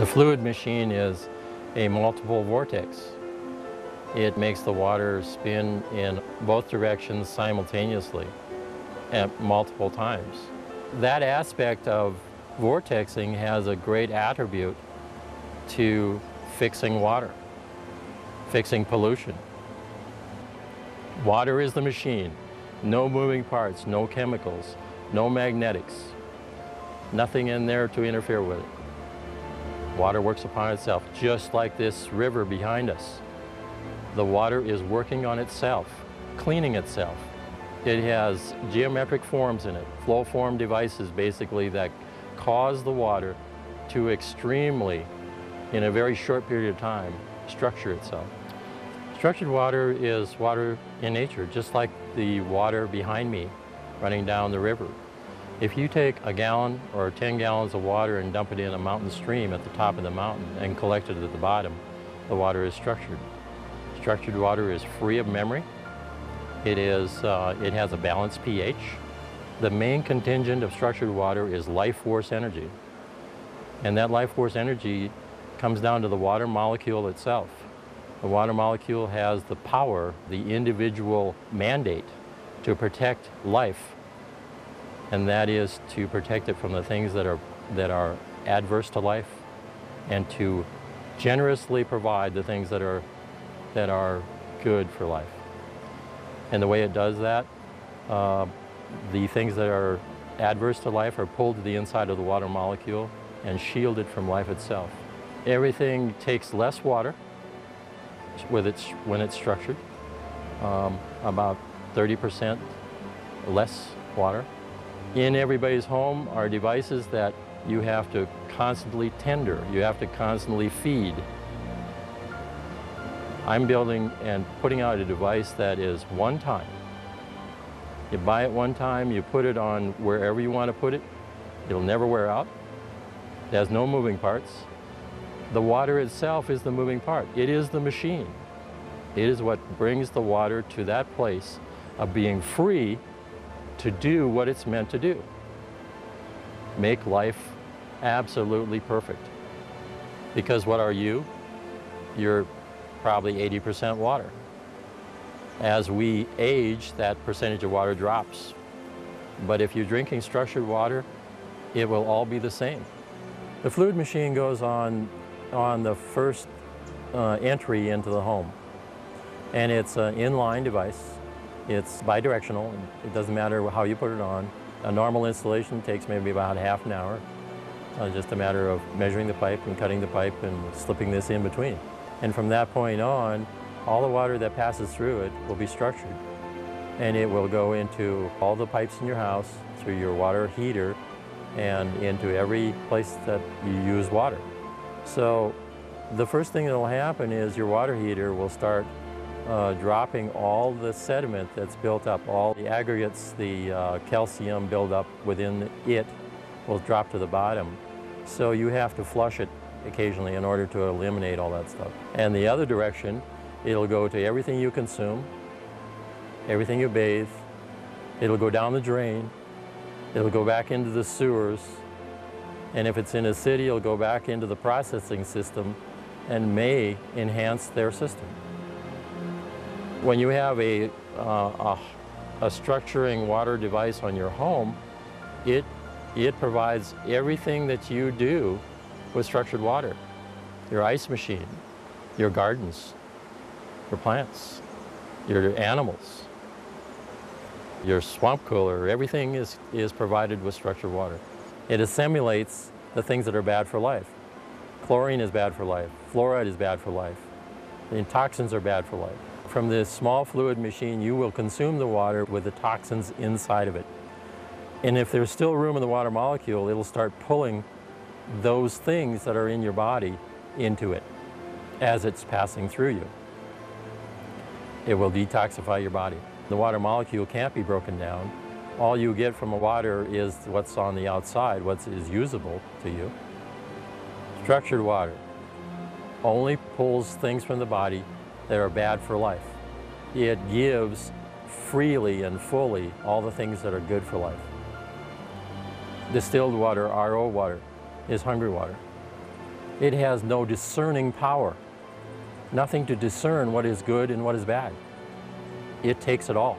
The fluid machine is a multiple vortex. It makes the water spin in both directions simultaneously at multiple times. That aspect of vortexing has a great attribute to fixing water, fixing pollution. Water is the machine. No moving parts, no chemicals, no magnetics. Nothing in there to interfere with it. Water works upon itself, just like this river behind us. The water is working on itself, cleaning itself. It has geometric forms in it, flow form devices basically that cause the water to extremely, in a very short period of time, structure itself. Structured water is water in nature, just like the water behind me running down the river. If you take a gallon or 10 gallons of water and dump it in a mountain stream at the top of the mountain and collect it at the bottom, the water is structured. Structured water is free of memory. It, is, uh, it has a balanced pH. The main contingent of structured water is life force energy. And that life force energy comes down to the water molecule itself. The water molecule has the power, the individual mandate to protect life, and that is to protect it from the things that are, that are adverse to life and to generously provide the things that are, that are good for life. And the way it does that, uh, the things that are adverse to life are pulled to the inside of the water molecule and shielded from life itself. Everything takes less water with its, when it's structured, um, about 30% less water. In everybody's home are devices that you have to constantly tender, you have to constantly feed. I'm building and putting out a device that is one time. You buy it one time, you put it on wherever you want to put it, it'll never wear out. It has no moving parts. The water itself is the moving part. It is the machine. It is what brings the water to that place of being free to do what it's meant to do. Make life absolutely perfect. Because what are you? You're probably 80% water. As we age, that percentage of water drops. But if you're drinking structured water, it will all be the same. The fluid machine goes on on the first uh, entry into the home. And it's an inline device. It's bidirectional. It doesn't matter how you put it on. A normal installation takes maybe about half an hour. Uh, just a matter of measuring the pipe and cutting the pipe and slipping this in between. And from that point on, all the water that passes through it will be structured. And it will go into all the pipes in your house, through your water heater, and into every place that you use water. So the first thing that will happen is your water heater will start uh, dropping all the sediment that's built up, all the aggregates, the uh, calcium buildup within it will drop to the bottom. So you have to flush it occasionally in order to eliminate all that stuff. And the other direction, it'll go to everything you consume, everything you bathe, it'll go down the drain, it'll go back into the sewers, and if it's in a city, it'll go back into the processing system and may enhance their system. When you have a, uh, a, a, structuring water device on your home, it, it provides everything that you do with structured water. Your ice machine, your gardens, your plants, your animals, your swamp cooler, everything is, is provided with structured water. It assimilates the things that are bad for life. Chlorine is bad for life. Fluoride is bad for life. The toxins are bad for life. From this small fluid machine, you will consume the water with the toxins inside of it. And if there's still room in the water molecule, it'll start pulling those things that are in your body into it as it's passing through you. It will detoxify your body. The water molecule can't be broken down all you get from the water is what's on the outside, what is usable to you. Structured water only pulls things from the body that are bad for life. It gives freely and fully all the things that are good for life. Distilled water, RO water, is hungry water. It has no discerning power, nothing to discern what is good and what is bad. It takes it all.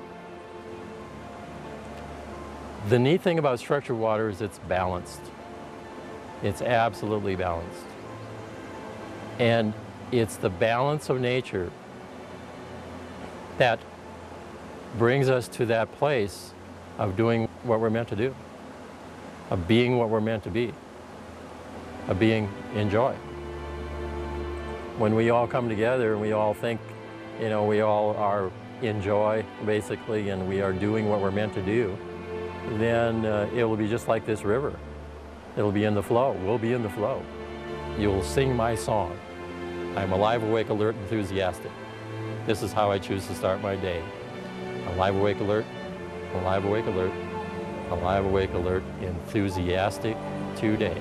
The neat thing about structured water is it's balanced. It's absolutely balanced. And it's the balance of nature that brings us to that place of doing what we're meant to do, of being what we're meant to be, of being in joy. When we all come together and we all think, you know, we all are in joy, basically, and we are doing what we're meant to do, then uh, it will be just like this river. It'll be in the flow. We'll be in the flow. You'll sing my song. I'm alive, awake, alert, enthusiastic. This is how I choose to start my day. Alive, awake, alert, alive, awake, alert, alive, awake, alert, enthusiastic today.